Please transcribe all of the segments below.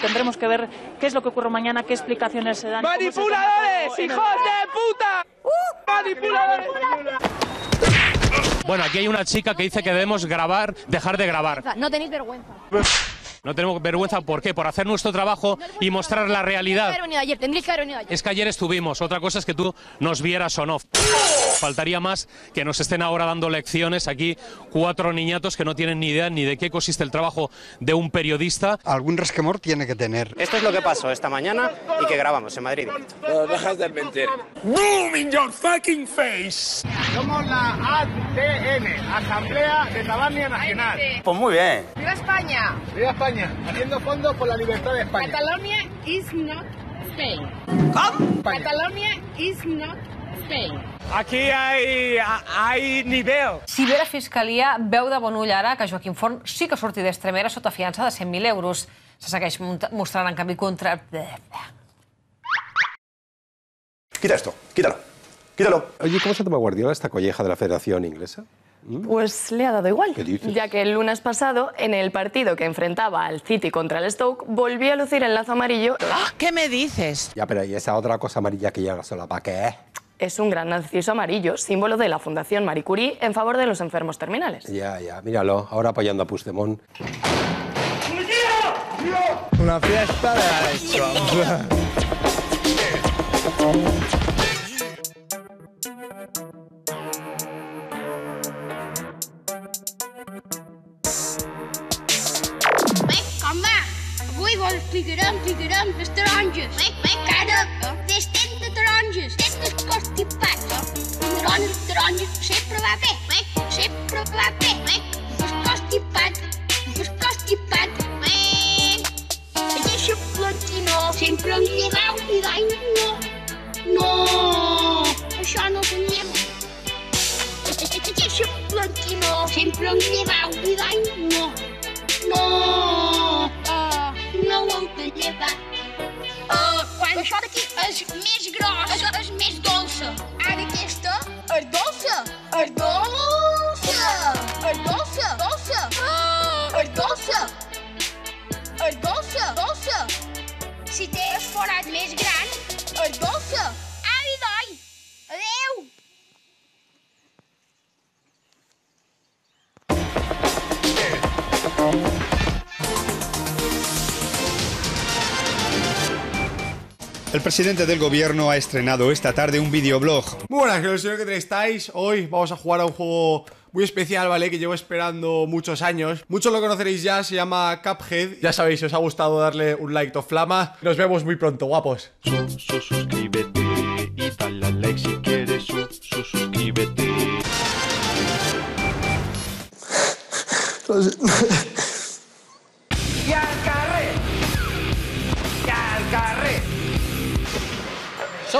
Tendremos que ver qué es lo que ocurre mañana, qué explicaciones se dan. ¡Manipuladores, hijos de puta! ¡Manipuladores! Bueno, aquí hay una chica que dice que debemos grabar, dejar de grabar. No tenéis vergüenza. No tenemos vergüenza, ¿por qué? Por hacer nuestro trabajo y mostrar la realidad. Haber venido ayer, tendréis que haber venido ayer. Es que ayer estuvimos, otra cosa es que tú nos vieras o no. Faltaría más que nos estén ahora dando lecciones aquí cuatro niñatos que no tienen ni idea ni de qué consiste el trabajo de un periodista. Algún resquemor tiene que tener. Esto es lo que pasó esta mañana y que grabamos en Madrid. No dejas de mentir. Boom in your fucking face. Somos la ATN, Asamblea de Tabarnia Nacional. Pues muy bien. ¡Viva España! ¡Viva España! Haciendo fondos por la libertad de España. Catalonia is not Spain. ¿Cómo? Catalonia is not Spain. Aquí hay, hay nivel. Si bé la Fiscalia veu de bon ull ara que Joaquim Forn sí que surti d'Extremera sota fiança de 100.000 euros. Se segueix mostrant, en canvi, contra... Quita esto, quítalo. Quítalo. Oye, ¿cómo se toma Guardiola esta colleja de la Federación Inglesa? Pues le ha dado igual, ¿Qué dices? ya que el lunes pasado, en el partido que enfrentaba al City contra el Stoke, volvió a lucir el lazo amarillo. ¿Qué me dices? Ya, pero ¿y esa otra cosa amarilla que llega sola para qué? Es un gran narciso amarillo, símbolo de la Fundación Marie Curie en favor de los enfermos terminales. Ya, ya, míralo, ahora apoyando a Puigdemont. Una fiesta de la leche. Bec, home! Avui vols picarem, picarem les taronges. Bec, cara! Destem de taronges, destem dels constipats. Taronges, taronges, sempre va bé. Bec, sempre va bé. Bec, els constipats, els constipats. Bec, deixa platino, sempre em llevau sempre em llevau i dai, no. No! Uh, no ho heu de llevar. Uh, quan això d'aquí és més gros, és, és més dolça. Ara aquesta és dolça. És dolça. És dolça. Dolça. Uh, és dolça. És dolça. Dolça. Si té el forat més gran, és dolça. El presidente del gobierno ha estrenado esta tarde un videoblog. Muy buenas, que sé que estáis. Hoy vamos a jugar a un juego muy especial, ¿vale? Que llevo esperando muchos años. Muchos lo conoceréis ya, se llama Cuphead. Ya sabéis, si os ha gustado darle un like to flama. Nos vemos muy pronto, guapos. suscríbete y dale al like si quieres su, su suscríbete.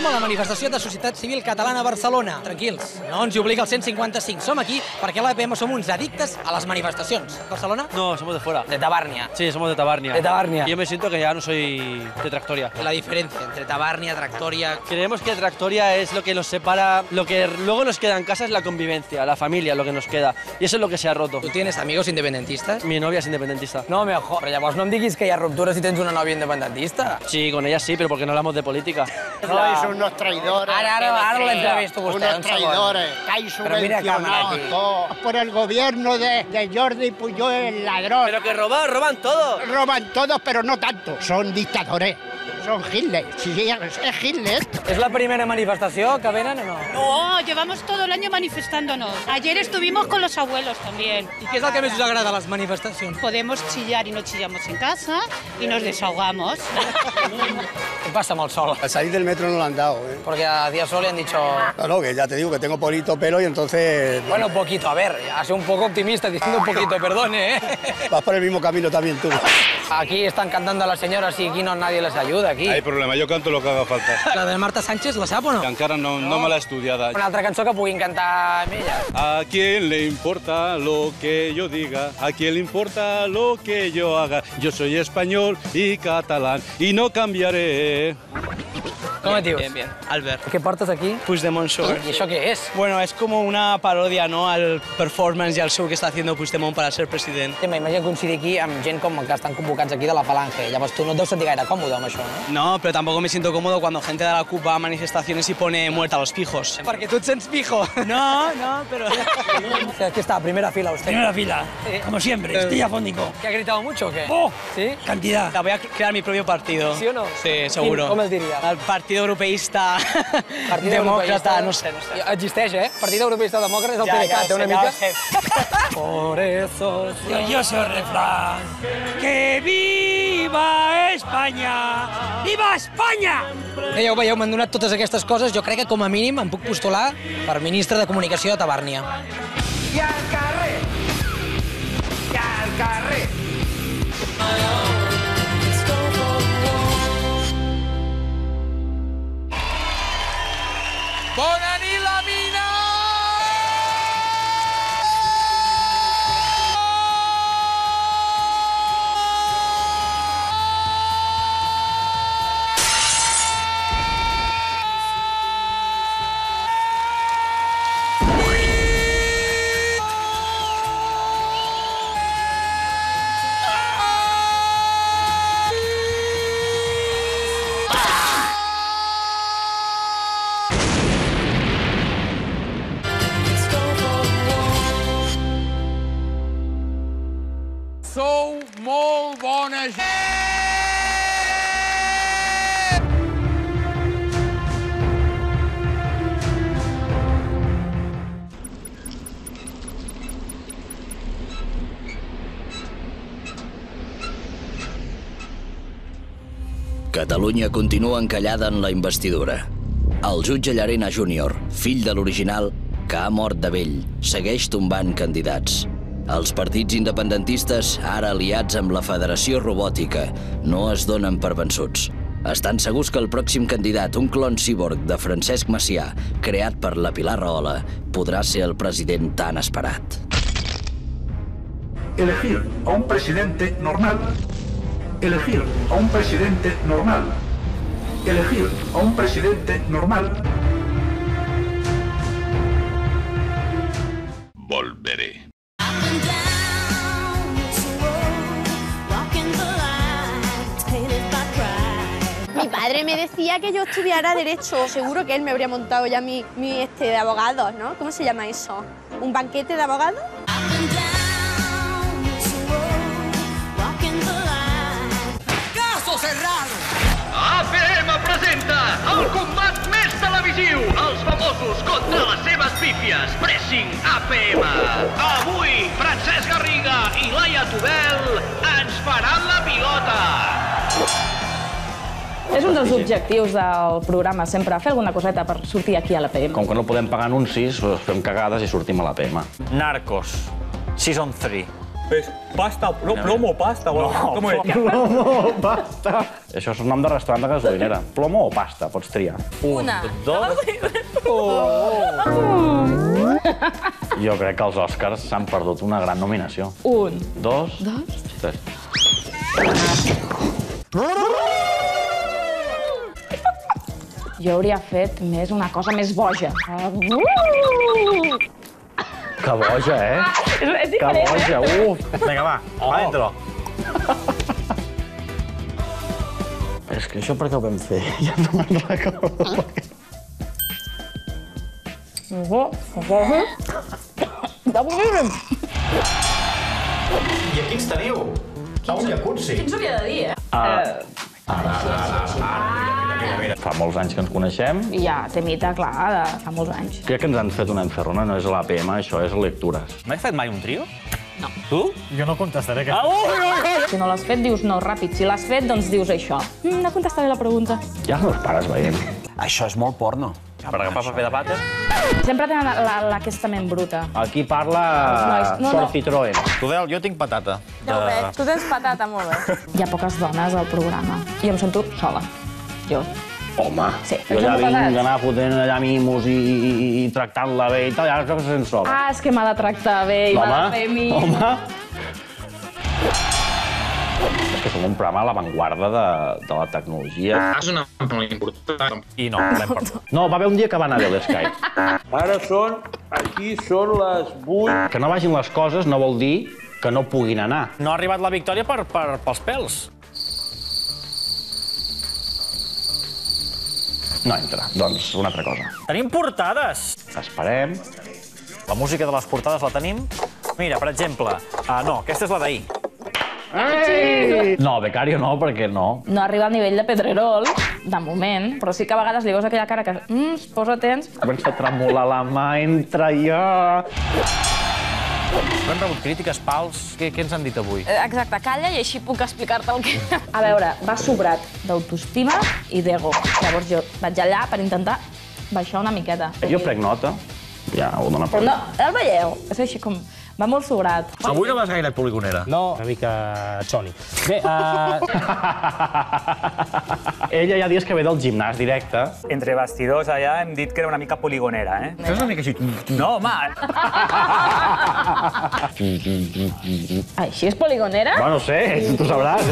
Som a la manifestació de Societat Civil Catalana a Barcelona. Tranquils, no ens hi obliga el 155. Som aquí perquè a l'APM som uns addictes a las manifestacions. ¿Barcelona? No, somos de fuera. De Tabarnia. Sí, somos de Tabarnia. De Tabarnia. Yo me siento que ya no soy de Tractoria. La diferencia entre Tabarnia, Tractoria... Creemos que Tractoria es lo que nos separa, lo que luego nos queda en casa es la convivencia, la familia, lo que nos queda. Y eso es lo que se ha roto. ¿Tú tienes amigos independentistas? Mi novia es independentista. No, me ojo. Però llavors no em diguis que hi ha ruptures si tens una nòvia independentista. Sí, con ella sí, pero porque no hablamos de política. Sois unos traidores. Ahora, ahora, ahora lo entrevisto usted. Unos traidores. Estáis subvencionados por el gobierno de, de Jordi Puyol, el ladrón. Pero que roban, roban todos. Roban todos, pero no tanto. Son dictadores. Son Hitler. Sí, es Hitler. ¿Es la primera manifestación que venen o no? No, llevamos todo el año manifestándonos. Ayer estuvimos con los abuelos también. I què és el que més us agrada a les manifestacions? Podemos chillar y no chillamos en casa y nos desahogamos. ¿Qué pasa el sol? Al salir del metro no lo han dado, ¿eh? Porque a Díaz Sol le han dicho... No, no, que ya te digo que tengo polito pelo y entonces... Bueno, un poquito, a ver, ha sido un poco optimista diciendo un poquito, perdone, ¿eh? Vas por el mismo camino también tú. Aquí están cantando a las señoras y aquí no nadie les ayuda. D'aquí. Hay problema, yo canto lo que haga falta. La de Marta Sánchez la sap o no? Que encara no, no me l'he estudiada. Una altra cançó que puguin cantar amb ella. ¿A quién le importa lo que yo diga? ¿A quién le importa lo que yo haga? Yo soy español y catalán y no cambiaré. Com et dius? Bien, bien. Albert. Què portes aquí? Puigdemont Show. ¿Y això qué es? Bueno, es como una parodia, ¿no? Al performance y al show que está haciendo Puigdemont para ser presidente. M'imagino coincidir aquí amb gent com que estan convocats aquí de la Falange. Llavors tu no et deus sentir gaire còmode amb això, no? No, pero tampoco me siento cómodo cuando gente de la CUP va a manifestaciones y pone muerta a los pijos. Perquè tu et sents pijo. No, no, pero... Aquí está, primera fila usted. Primera fila, como siempre, estoy afónico. ¿Que ha gritado mucho o qué? ¡Oh! ¿Sí? Cantidad. Voy a crear mi propio partido. ¿Sí o no? Sí, seguro. Com el diria? El Partido Europeísta Partit Demòcrata, Europeista. no sé, no sé. Existeix, eh? Partit Europeista Demòcrata és el Ja, PDeCAT, una ja ho mica. Por eso... Maravilloso refrán. ¡Que viva España! ¡Viva España! Veieu, veieu, m'han donat totes aquestes coses. Jo crec que com a mínim em puc postular per ministre de Comunicació de Tabàrnia. I al carrer! Sou molt bona gent! Catalunya continua encallada en la investidura. El jutge Llarena Júnior, fill de l'original, que ha mort de vell, segueix tombant candidats. Els partits independentistes, ara aliats amb la Federació Robòtica, no es donen per vençuts. Estan segurs que el pròxim candidat, un clon cíborg de Francesc Macià, creat per la Pilar Rahola, podrà ser el president tan esperat. Elegir a un presidente normal. Elegir a un presidente normal. Elegir a un presidente normal. Volveré. Me decía que yo estudiara Derecho. Seguro que él me habría montado ya mi, mi este, de abogados, ¿no? ¿Cómo se llama eso? ¿Un banquete de abogados? Caso cerrado! APM presenta el combat més televisiu, els famosos contra les seves pífies, Pressing APM. Avui, Francesc Garriga i Laia Tudel ens faran la pilota. És un dels objectius del programa sempre fer alguna coseta per sortir aquí a la PM. Com que no podem pagar anuncis, doncs fem cagades i sortim a la PM. Narcos, Season 3. És pasta, no, plomo pasta, o- com és? Plomo pasta. Això és un nom de restaurant de gasolinera. Plomo o pasta, pots triar. Un, Una. dos... Jo crec que els Oscars s'han perdut una gran nominació. Un. Dos... Dos. Tres. Jo hauria fet més una cosa més boja. Que boja, eh? És, és Que diferent, boja, eh? uf. Vinga, va, oh. adentro. És que això per què ho vam fer? Ja no me'n recordo. I aquí ens teniu. A un jacuzzi. Qui ens ho havia de dir, eh? Ah, ara, ara, ara, ara. Fa molts anys que ens coneixem. I ja, temita, clar, de fa molts anys. Crec que ens han fet una encerrona, no és l'APM, això és lectures. No he fet mai un trio? No. Tu? Jo no contestaré Ah, ui, ui, ui! Si no l'has fet, dius no, ràpid. Si l'has fet, doncs dius això. Mm, no contestaré la pregunta. Ja els meus pares veient. Això és molt porno. Per agafar paper de vàter? Sempre tenen la, la, aquesta ment bruta. Aquí parla nois. No, Sor no. Citroën. Tudel, jo tinc patata. Ja ho veig. Tu tens patata, molt bé. Hi ha poques dones al programa. I em sento sola. Jo. Home, Sí, jo ja un vinc pesat. a anar fotent allà mimos i, i, i tractant-la bé i tal, i ara això que se sent sola. Ah, és que m'ha de tractar bé i m'ha de fer mi. home. És que som un programa a l'avantguarda de, de la tecnologia. És una molt important. I no, perdut. No, va haver un dia que va anar bé l'Skype. Ara són, aquí són les 8. Que no vagin les coses no vol dir que no puguin anar. No ha arribat la victòria per, per, pels pèls. No entra. Doncs una altra cosa. Tenim portades. Esperem. La música de les portades la tenim. Mira, per exemple, uh, no, aquesta és la d'ahir. No, becario no, perquè no. No arriba al nivell de Pedrerol, de moment, però sí que a vegades li veus aquella cara que mm, es posa tens. Comença a tremolar la mà, entra ja... No hem rebut crítiques, pals. Què, què ens han dit avui? Eh, Exacte, calla i així puc explicar-te el que... A veure, va sobrat d'autoestima i d'ego. Llavors jo vaig allà per intentar baixar una miqueta. Jo prenc nota. Ja ho dona per... Però no, el veieu? És així com... Va molt sobrat. Avui no vas gaire poligonera. No, una mica xoni. Bé, uh... Ella ha dies que ve del gimnàs directe. Entre bastidors allà hem dit que era una mica poligonera, eh? Això és una mica així... No, home! Així és poligonera? Bueno, no sé, tu sabràs.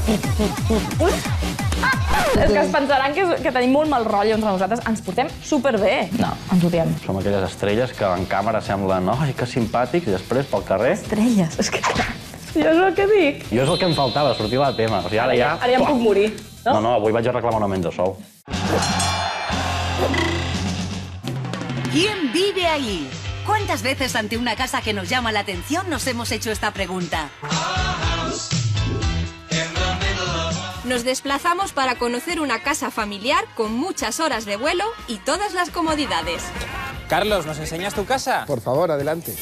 És que es pensaran que, que tenim molt mal rotllo entre nosaltres. Ens portem superbé. No, ens odiem. Som aquelles estrelles que en càmera semblen ai, que simpàtics, i després pel carrer... Estrelles, és que clar, jo és el que dic. Jo és el que em faltava, sortir la tema. O sigui, ara ja... Ara ja em puc morir. No, no, avui vaig a reclamar un augment de sou. ¿Quién vive ahí? ¿Cuántas veces ante una casa que nos llama la atención nos hemos hecho esta pregunta? Nos desplazamos para conocer una casa familiar con muchas horas de vuelo y todas las comodidades. Carlos, ¿nos enseñas tu casa? Por favor, adelante.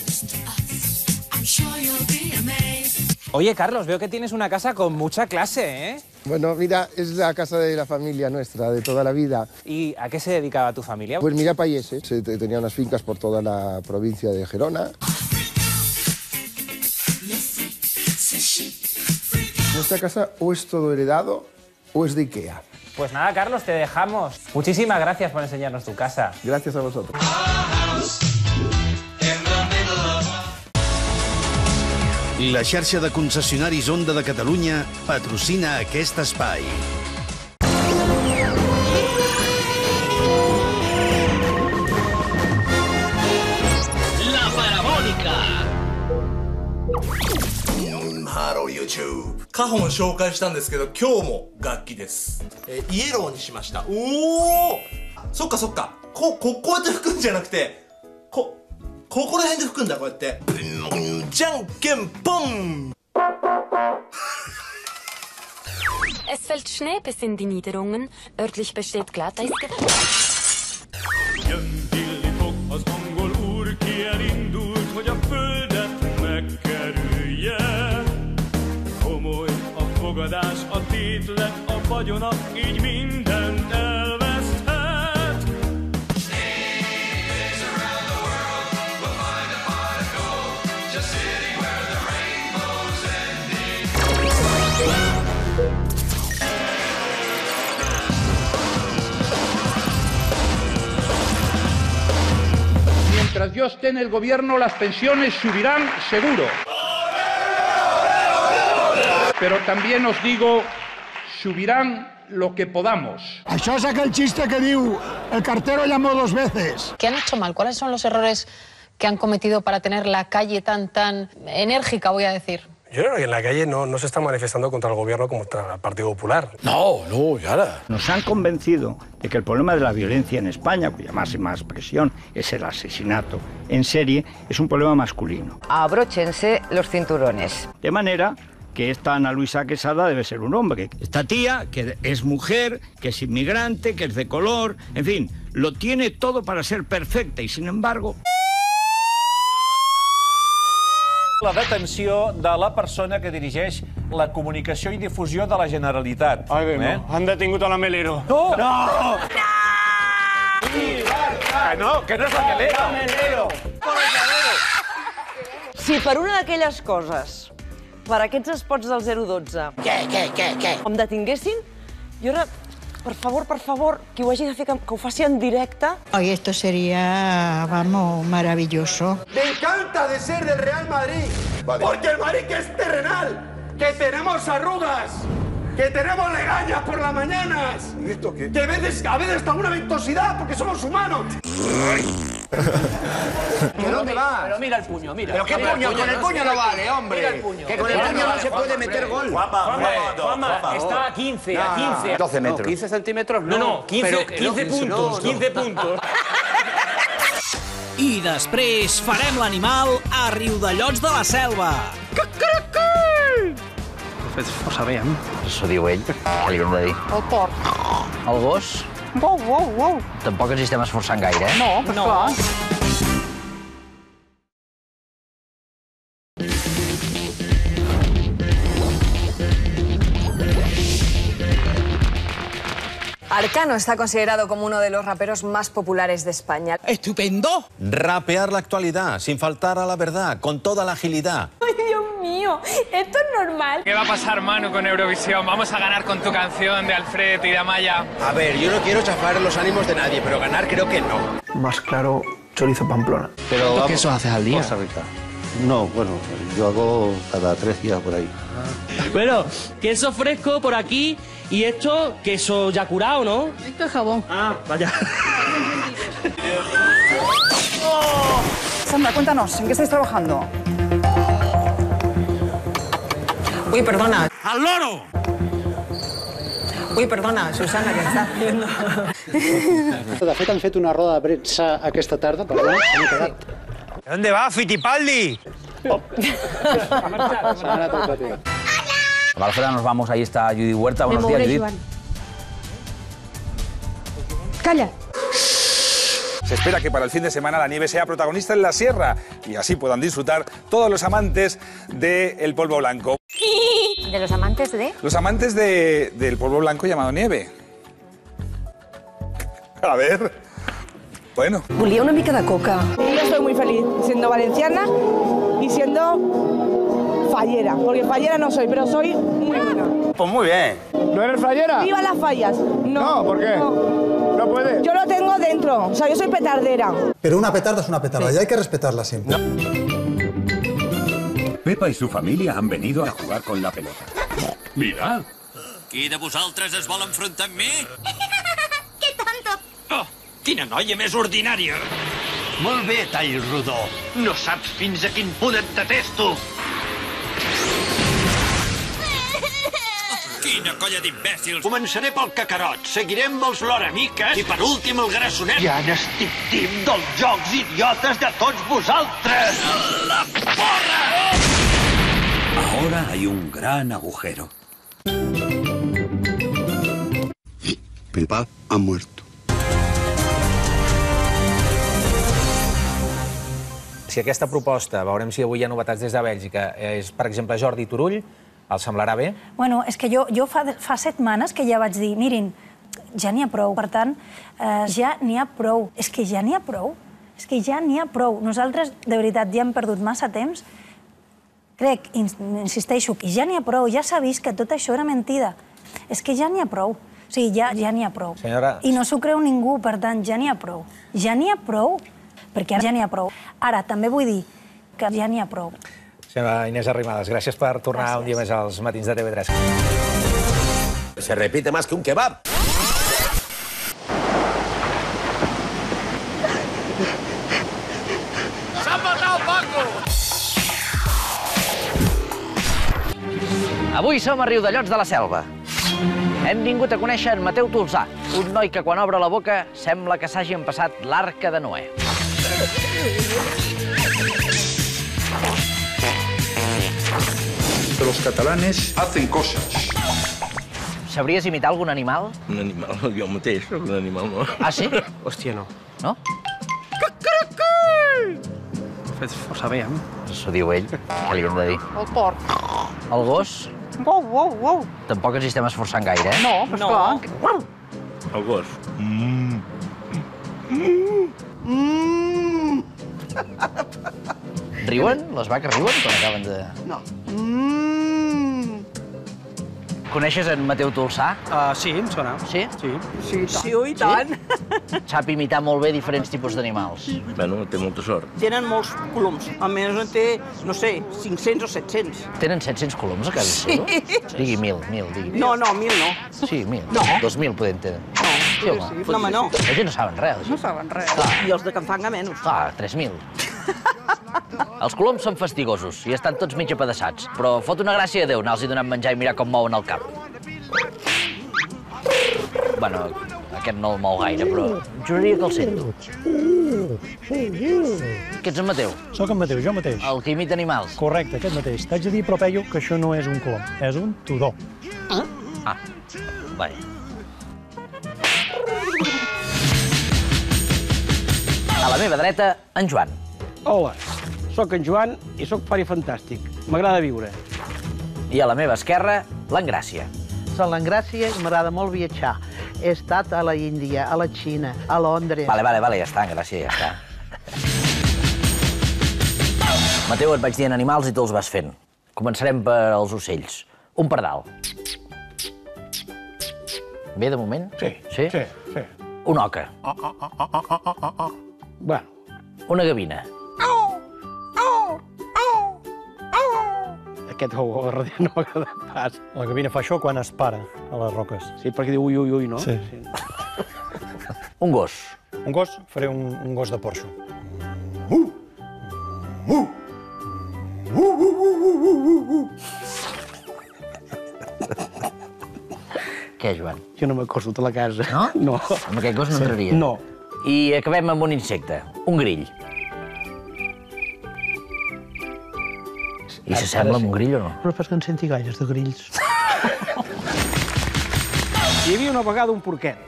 Oye, Carlos, veo que tienes una casa con mucha clase, ¿eh? Bueno, mira, es la casa de la familia nuestra, de toda la vida. ¿Y a qué se dedicaba tu familia? Pues mira, Payese, se te- tenía unas fincas por toda la provincia de Gerona. Nuestra casa o es todo heredado o es de Ikea. Pues nada, Carlos, te dejamos. Muchísimas gracias por enseñarnos tu casa. Gracias a vosotros. La xarxa de concessionaris Onda de Catalunya patrocina aquest espai. カホン紹介したんですけど今日も楽器です、えーイエローにしました。おおそっかそっか。こここうやって吹くんじゃなくてこここら辺で吹くんだこうやって。じゃんけんぽん Es fällt Schnee bis in die Niederungen. Örtlich besteht Glatteis. Mientras yo esté en el gobierno, las pensiones subirán seguro. Pero también os digo, subirán lo que podamos. Això és aquell chiste que diu el cartero llamó dos veces. ¿Qué han hecho mal? ¿Cuáles son los errores que han cometido para tener la calle tan, tan enérgica, voy a decir? Yo creo que en la calle no, no se está manifestando contra el gobierno como contra el Partido Popular. No, no, ya Nos han convencido de que el problema de la violencia en España, cuya máxima expresión es el asesinato en serie, es un problema masculino. Abróchense los cinturones. De manera que esta Ana Luisa Quesada debe ser un hombre. Esta tía, que es mujer, que es inmigrante, que es de color, en fin, lo tiene todo para ser perfecta y sin embargo... La detenció de la persona que dirigeix la comunicació i difusió de la Generalitat. Ai, bé, no. Han detingut a la Melero. No! No! Que no, que no és la Melero. Si per una d'aquelles coses, per aquests espots del 012... Què, què, què, què? Em detinguessin, jo re Per favor, per favor, qui ho hagi de fer, que, que ho faci en directe. Hoy esto sería, vamos, maravilloso. Me encanta de ser del Real Madrid. Porque el Madrid que es terrenal. Que tenemos arrugas. Que tenemos legañas por las mañanas. ¿Y esto qué? Que a veces, a veces hasta una ventosidad porque somos humanos. ¿Que dónde vas? Pero mira el puño, mira. ¿Pero qué Mira puño? Con el puño no vale, hombre. Mira el puño. Que con el puño no se puede meter gol. Juanma, Juanma, está a 15, a 15. 12 metros. No, 15 centímetros no. No, no, 15, Però que 15 no, puntos, no, no. 15 puntos. I després farem l'animal a Riudellots de la Selva. Fes força bé, eh? S'ho diu ell. Què li hem de dir? El porc. El gos? Wow, wow, wow. Tampoc ens hi estem esforçant gaire, eh? No, però no. clar. Arcano está considerado como uno de los raperos más populares de España. ¡Estupendo! Rapear la actualidad, sin faltar a la verdad, con toda la agilidad. Ay, Dios mío, esto es normal. ¿Qué va a pasar, Manu, con Eurovisión? Vamos a ganar con tu canción de Alfred y de Amaya. A ver, yo no quiero chafar los ánimos de nadie, pero ganar creo que no. Más claro, chorizo pamplona. Pero ¿Cuántos quesos haces al día? Costa Rica. No, bueno, yo hago cada tres días por ahí. Bueno, queso fresco por aquí y esto, queso ya curado, ¿no? Esto es jabón. Ah, vaya. Sandra, cuéntanos, ¿en qué estáis trabajando? Uy, perdona. ¡Al loro! Uy, perdona, Susana, què estàs haciendo? De fet, han fet una roda de premsa aquesta tarda, perdó, m'he quedat. ¿Dónde va, Fitipaldi? Alfredo, nos vamos. Ahí está Judy Huerta. Buenos días, Judith. Calla. Se espera que para el fin de semana la nieve sea protagonista en la sierra y así puedan disfrutar todos los amantes del polvo blanco. ¿De los amantes de? Los amantes de- del polvo blanco llamado nieve. A ver. Bueno. Volia una mica de coca. Yo estoy muy feliz siendo valenciana y siendo fallera, porque fallera no soy, pero soy muy buena. Pues muy bien. ¿No eres fallera? ¡Viva las fallas! No, No, ¿por qué? No puedes. Yo lo tengo dentro, o sea, yo soy petardera. Pero una petarda es una petarda y hay que respetarla siempre. Pepa y su familia han venido a jugar con la pelota. Mira. Qui de vosaltres es vol enfrontar amb mi? ¡Qué tonto! Oh, quina noia més ordinària! Molt bé, tall rodó. No saps fins a quin punt et detesto. Quina colla d'imbècils! Començaré pel cacarot, seguiré amb els loramiques i per últim el grassonet. Ja n'estic tim dels jocs idiotes de tots vosaltres! La porra! Ahora hay un gran agujero. Pepa ha muerto. Si aquesta proposta, veurem si avui hi ha novetats des de Bèlgica, és, per exemple, Jordi Turull, els semblarà bé? Bueno, és que jo, jo fa, fa setmanes que ja vaig dir, mirin, ja n'hi ha prou. Per tant, eh, ja n'hi ha prou. És que ja n'hi ha prou. És que ja n'hi ha prou. Nosaltres, de veritat, ja hem perdut massa temps. Crec, ins- insisteixo, que ja n'hi ha prou. Ja s'ha vist que tot això era mentida. És que ja n'hi ha prou. O sigui, ja, ja n'hi ha prou. Senyora- I no s'ho creu ningú, per tant, ja n'hi ha prou. Ja n'hi ha prou, perquè ja n'hi ha prou. Ara, també vull dir que ja n'hi ha prou. Senyora Inés Arrimadas, gràcies per tornar un dia més als matins de TV3. Se repite más que un kebab. S'ha matat Paco! Avui som a Riudellots de la Selva. Hem vingut a conèixer en Mateu Tolzà, un noi que quan obre la boca sembla que s'hagi empassat l'arca de Noé. Los catalanes hacen cosas. Sabries imitar algun animal? Un animal, jo mateix, un animal, no? Ah, sí? Hòstia, no. No? Ho fes força bé, eh? S'ho diu ell. Què li hem de dir? El porc. El gos? Wow, wow, wow. Tampoc ens hi estem esforçant gaire, eh? No, però No. esclar. El gos. Mm. Mm. Riuen? Les vaques riuen quan acaben de... No. Mm. Coneixes en Mateu Tolsà? Uh, sí, em sona. Sí? Sí. Sí, sí, oi, tant. Sap imitar molt bé diferents tipus d'animals. Bueno, té molta sort. Tenen molts coloms. Almenys en té, no sé, 500 o 700. Tenen 700 coloms a casa Sí. Digui mil, mil, digui. No, no, mil no. Sí, mil. No. Dos mil podem tenir. No, sí, home. sí. No, home, no. La gent no saben res. No saben res. I els de Canfanga menys. Clar, 3.000. Els coloms són fastigosos i estan tots mig apedaçats, però fot una gràcia a Déu anar-los donant menjar i mirar com mouen el cap. Bueno, aquest no el mou gaire, però juraria que el sento. Què ets en Mateu? Sóc en Mateu, jo mateix. El que imita animals. Correcte, aquest mateix. T'haig de dir, però, Peyu, que això no és un colom, és un tudor. Ah, vaja. La meva dreta, en Joan. Hola, sóc en Joan i sóc pare fantàstic. M'agrada viure. I a la meva esquerra, l'Engràcia. Soc l'Engràcia i m'agrada molt viatjar. He estat a la Índia, a la Xina, a Londres... Vale, vale, vale, ja està, Engràcia, ja està. Mateu, et vaig dient animals i tu els vas fent. Començarem per els ocells. Un pardal. Bé, de moment? Sí, Sí? sí, sí. Una oca. Bueno. Una gavina. Aquest ho ho darrere no m'agrada pas. La gavina fa això quan es para a les roques. Sí, perquè diu ui, ui, ui, no? Sí. Un gos. Un gos? Faré un, un gos de porxo. Què, Joan? Jo no m'acosto a la casa. No? No. Amb aquest gos no entraria? No. I acabem amb un insecte, un grill. I s'assembla amb un grill o no? Però pas que en senti gaires de grills. Hi havia una vegada un porquet.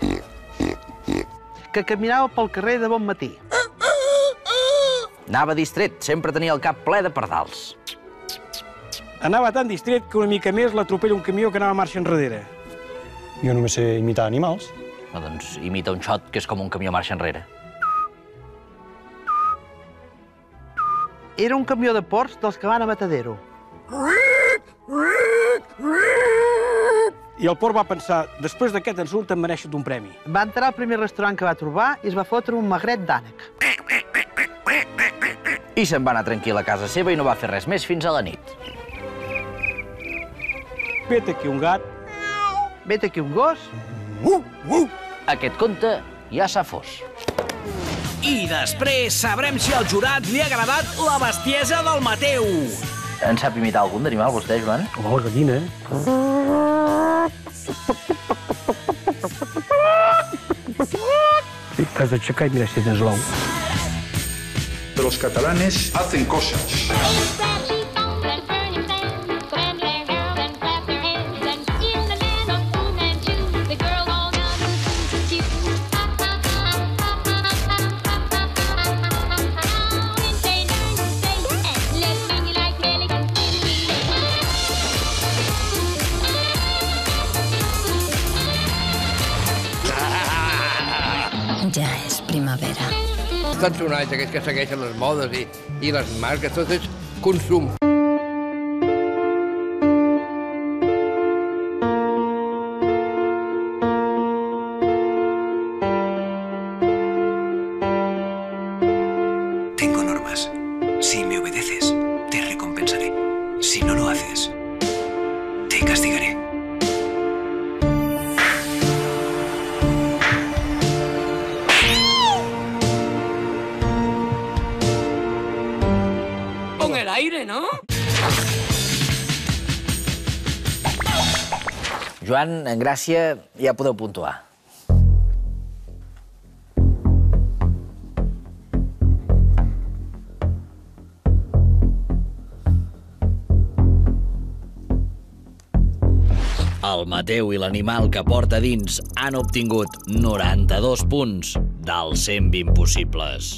Que caminava pel carrer de bon matí. Anava distret, sempre tenia el cap ple de pardals. Anava tan distret que una mica més l'atropella un camió que anava a marxa enrere. Jo només sé imitar animals. No, doncs imita un xot que és com un camió marxa enrere. Era un camió de porcs dels que van a Matadero. I el porc va pensar, després d'aquest insult em mereixo un premi. Va entrar al primer restaurant que va trobar i es va fotre un magret d'ànec. I se'n va anar tranquil a casa seva i no va fer res més fins a la nit. Vet aquí un gat. Vet aquí un gos. Aquest conte ja s'ha fos. I després sabrem si al jurat li ha agradat la bestiesa del Mateu. En sap imitar algun d'animal, vostè, Joan? La gallina, eh? Sí, t'has d'aixecar i mirar si tens l'ou. Los catalanes hacen cosas. Els personatges aquests que segueixen les modes i, i les marques, tot és consum. En Gràcia, ja podeu puntuar. El Mateu i l'animal que porta dins han obtingut 92 punts dels 120 possibles.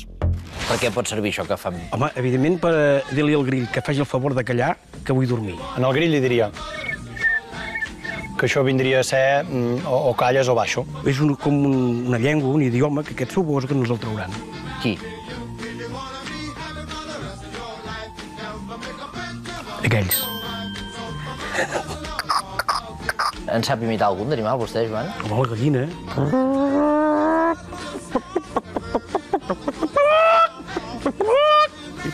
Per què pot servir això que fem? Home, evidentment per dir-li al grill que faci el favor de callar, que vull dormir. En el grill li diria que això vindria a ser mm, o, o calles o baixo. És un, com un, una llengua, un idioma, que aquest suposo que no ens el trauran. Qui? Aquells. En sap imitar algun d'animal, vostè, Joan? Home, la gallina.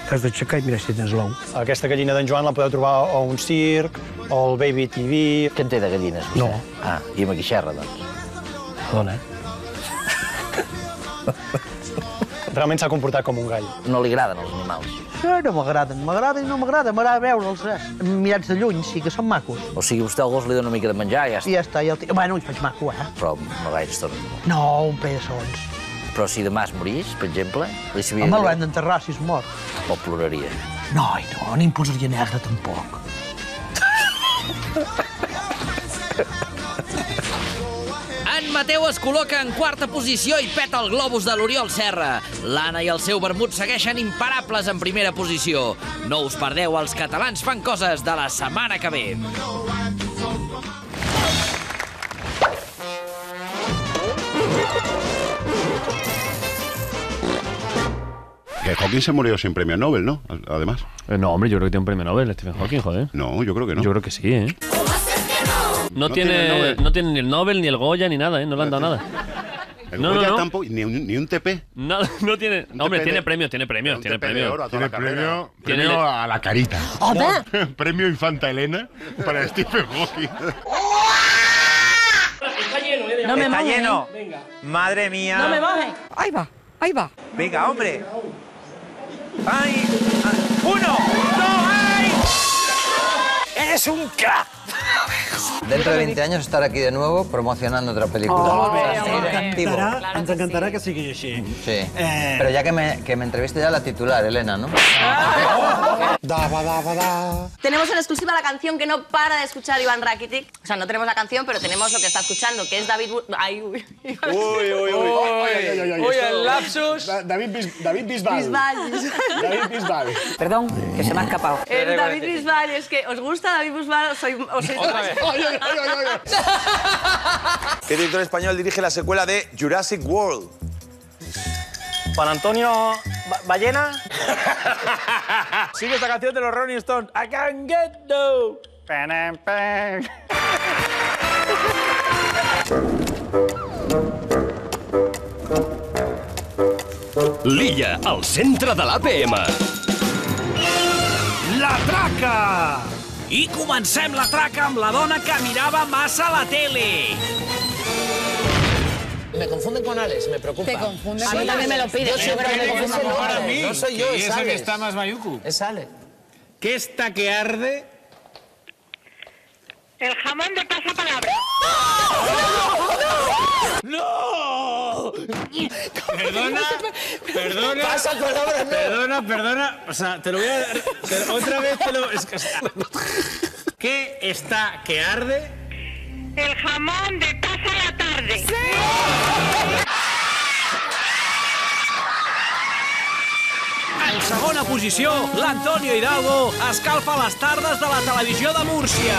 T'has d'aixecar i mirar si tens l'ou. Aquesta gallina d'en Joan la podeu trobar a un circ, o al Baby TV... Què en té de gallines, vostè? No. Ah, i amb aquí xerra, doncs. Dona. Realment s'ha comportat com un gall. No li agraden els animals. Sí, no m'agraden, m'agrada i no m'agrada, m'agrada veure'ls, eh? Mirats de lluny, sí que són macos. O sigui, vostè al gos li dona una mica de menjar i ja està. I ja està, i el... Bueno, hi faig maco, eh? Però no gaire estona. No, un parell de segons. Però si demà es morís, per exemple, li sabia Home, greu l'hem d'enterrar si es mor. o ploraria. No, i no, ni em posaria negre, tampoc. En Mateu es col·loca en quarta posició i peta el globus de l'Oriol Serra. L'Anna i el seu vermut segueixen imparables en primera posició. No us perdeu els catalans fan coses de la setmana que ve. Que Hawking se murió sin premio Nobel, ¿no? Además. Eh, no, hombre, yo creo que tiene un premio Nobel, Stephen Hawking, joder. No, yo creo que no. Yo creo que sí, ¿eh? No, No tiene, tiene no tiene ni el Nobel, ni el Goya, ni nada, ¿eh? No le han dado nada. El No, no, Goya no. tampoco, ni un, ni un TP. Nada, no tiene... Un hombre, TP tiene premios, tiene premios, tiene premios. Tiene premio, premio a la carita. ¡Hombre! premio Infanta Elena para Stephen Hawking. No me Está lleno. ¿eh? Venga. Madre mía. No me mojes. Ahí va, ahí va. Venga, hombre. ¡Ay! ay. ¡Uno! ¡Dos! ¡Ay! ¡Eres un crack! Dentro de 20 años estar aquí de nuevo promocionando otra película. Oh, sea, ens encantarà, que sigui així. Sí. Eh. Pero ya que me, que me entreviste ya la titular, Elena, ¿no? Daba, daba, da. Tenemos en exclusiva la canción que no para de escuchar Iván Rakitic. O sea, no tenemos la canción, pero tenemos lo que está escuchando, que es David... Bu- Ay, uy. Uy, uy, uy. Uy, uy, uy, Uy, esto- el lapsus. Da- David, Bis- David Bisbal. Bisbal. David Bisbal. Perdón, que se me ha escapado. El David Bisbal, es que ¿os gusta David Bisbal soy, o sois Otra vez. Ay, ay, ay, ay, ay. ¿Qué director español dirige la secuela de Jurassic World? Juan Antonio Ba- Ballena. Sigue esta canción de los Rolling Stones. I can get no. L'illa, al centre de l'APM. La traca! I comencem la traca amb la dona que mirava massa la tele. Me confunden con Alex, me preocupa. Te confunden A mí también me lo piden, Yo siempre me confundo con Alex. No soy yo, que es el que Alex. está más mayuco. Es Alex. ¿Qué está que arde? El jamón de pasapalabra. ¡No! Perdona, perdona. Pasa palabra, no. Perdona, perdona. O sea, te lo voy a. te- otra vez te lo. es que- ¿Qué está que arde? El jamón de pasa la tarde. Segona posició, l'Antonio Hidalgo escalfa les tardes de la televisió de Múrcia.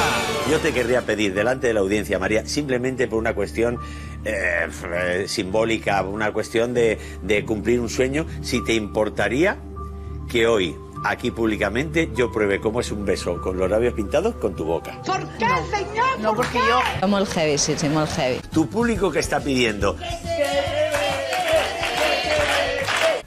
Yo te querría pedir delante de la audiencia, María, simplemente por una cuestión eh, eh, simbólica, una cuestión de, de cumplir un sueño, si te importaría que hoy, aquí públicamente, yo pruebe cómo es un beso con los labios pintados con tu boca. ¿Por qué, señor? No, porque yo... Molt heavy, sí, sí, molt heavy. Tu público que está pidiendo.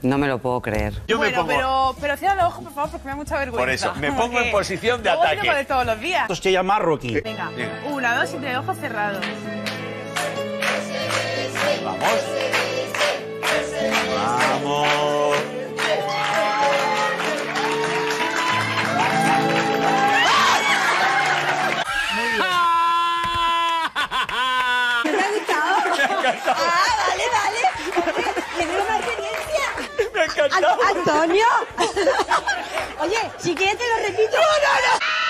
No me lo puedo creer. Yo me pongo- pero, pero cierra los ojos, por favor, porque me da mucha vergüenza. Por eso, me pongo en posición de ataque. de todos los días. Esto se llama Rocky. Venga, una, dos y tres, ojos cerrados. Vamos. Vamos. Si quieres te lo repito. No, no, no.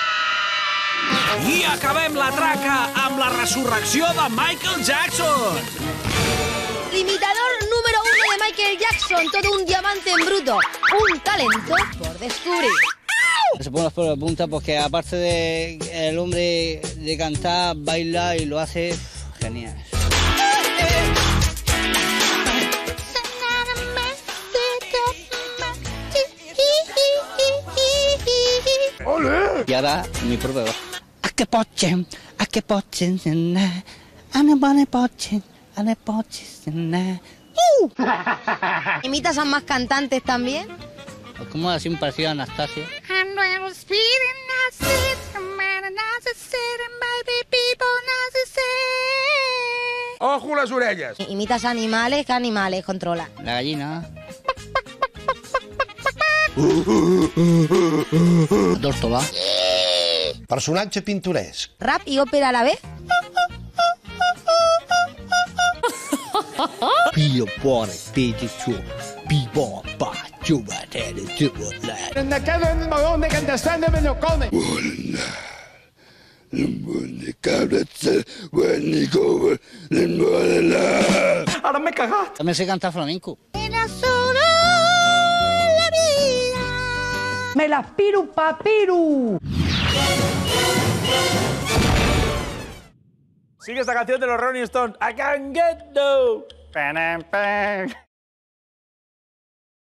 I acabem la traca amb la resurrecció de Michael Jackson. Imitador número uno de Michael Jackson, todo un diamante en bruto. Un talento por descubrir. Se pone pelos de punta porque aparte de el hombre de cantar, baila y lo hace genial. Y ahora mi prueba. que pochen, a que pochen, a ne bane pochen, a ne pochen, na. ¿Imitas a más cantantes también? ¿Cómo así me parecía Anastasia? Ojo les orelles! ¿Imitas animales? ¿Qué animales controla? La gallina. Tórtola personatge pintoresc. Rap i òpera a la vez? Pio pone pigi su, pibo pa, giubatele giubole. Ne quedo en el morón de cantestán de melocone. Hola. Ahora me cagaste. También sé cantar flamenco. Era solo la vida. Me las piru papiru. Sigue esta canción de los Rolling Stones. I can get no.